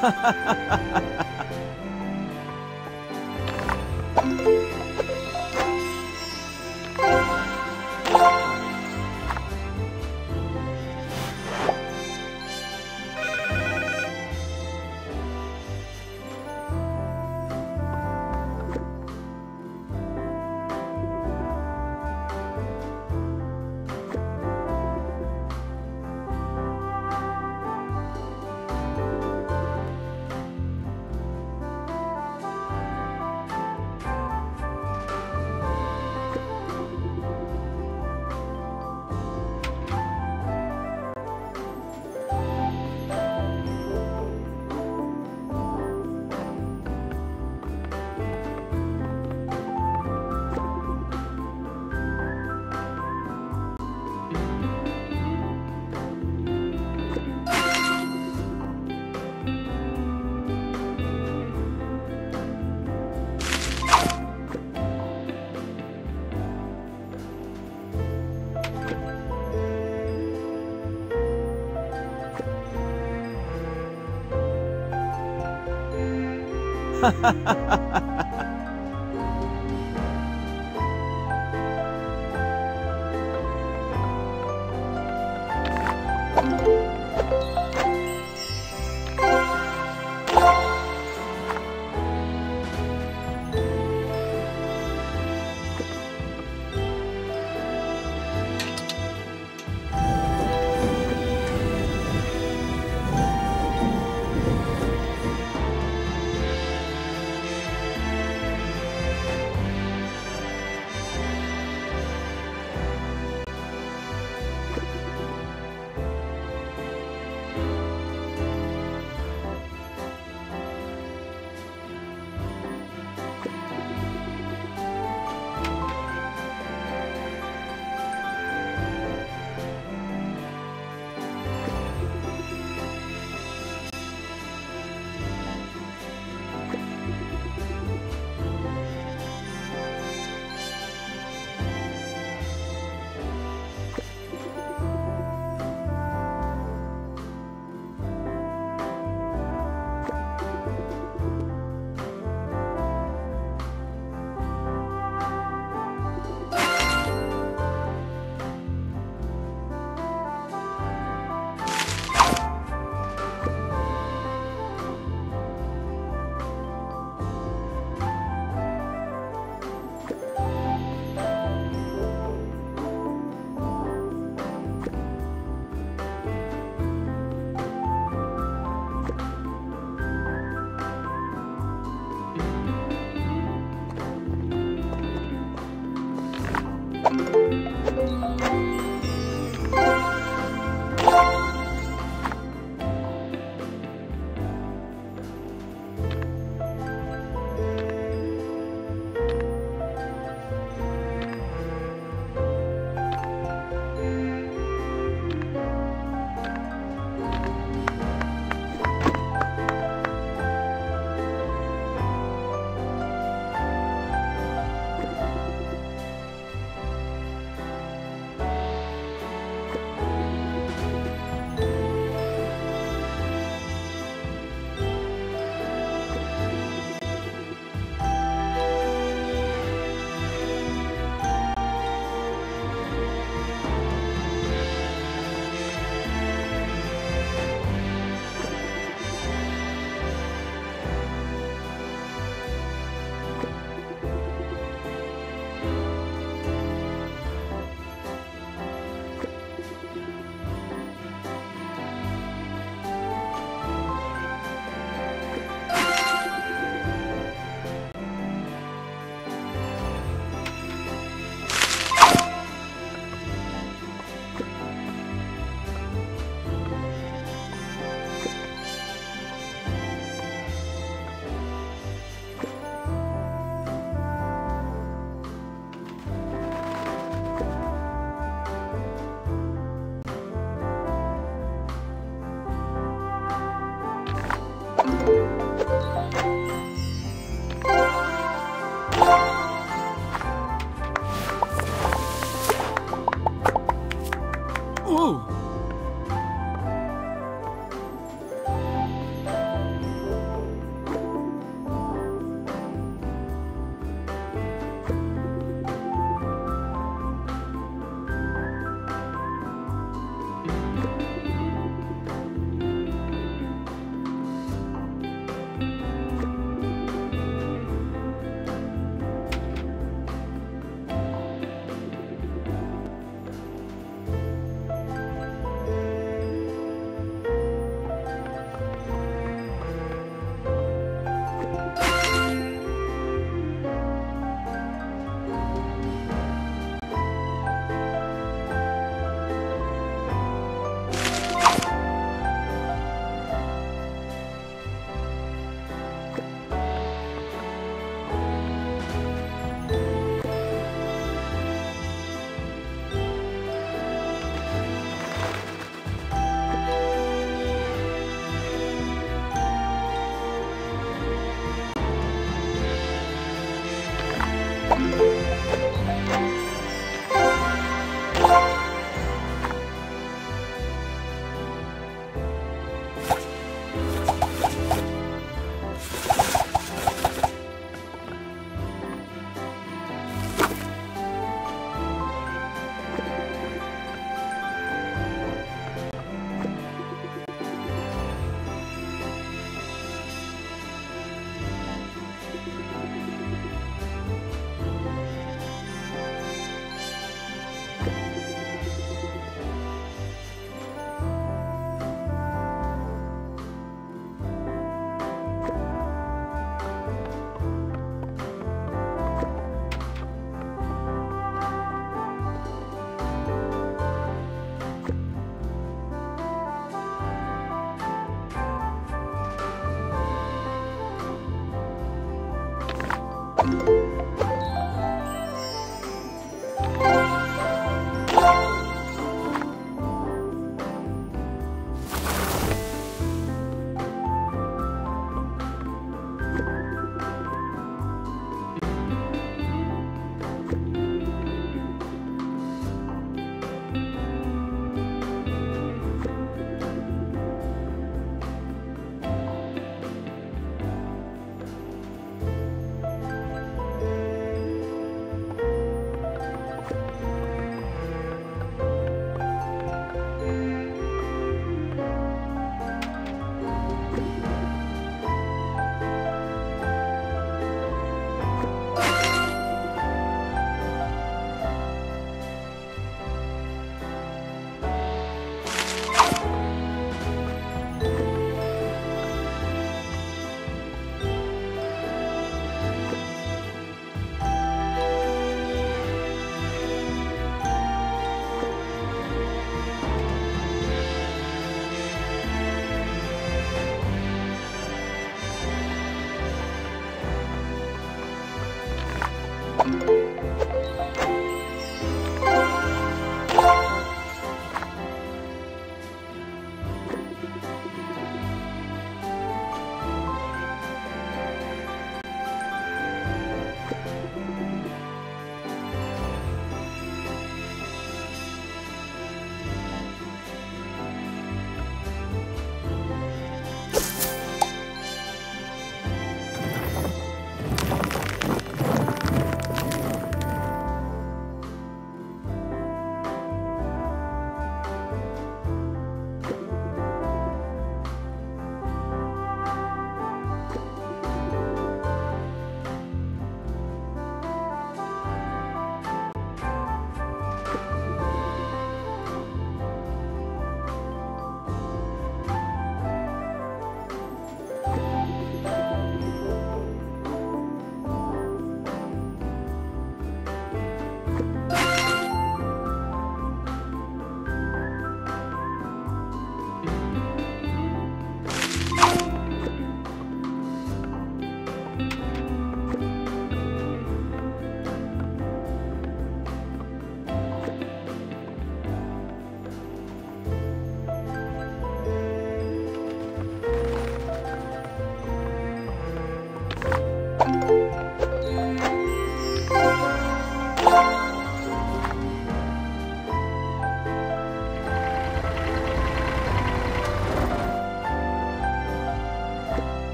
哈哈哈哈哈哈 ha ha ha ha ha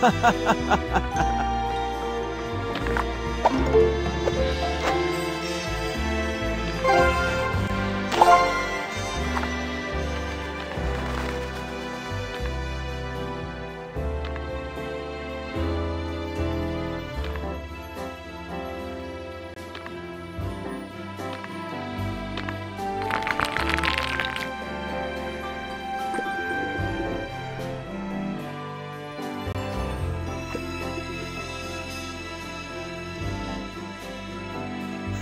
哈哈哈哈哈哈。